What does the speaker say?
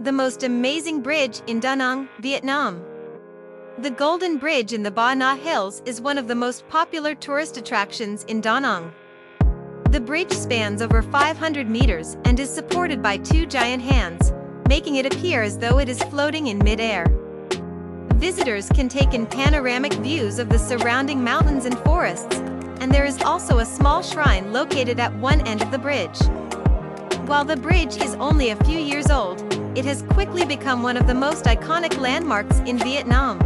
the most amazing bridge in Da Nang, Vietnam. The Golden Bridge in the Ba Na Hills is one of the most popular tourist attractions in Da Nang. The bridge spans over 500 meters and is supported by two giant hands, making it appear as though it is floating in mid-air. Visitors can take in panoramic views of the surrounding mountains and forests, and there is also a small shrine located at one end of the bridge. While the bridge is only a few years old, it has quickly become one of the most iconic landmarks in Vietnam.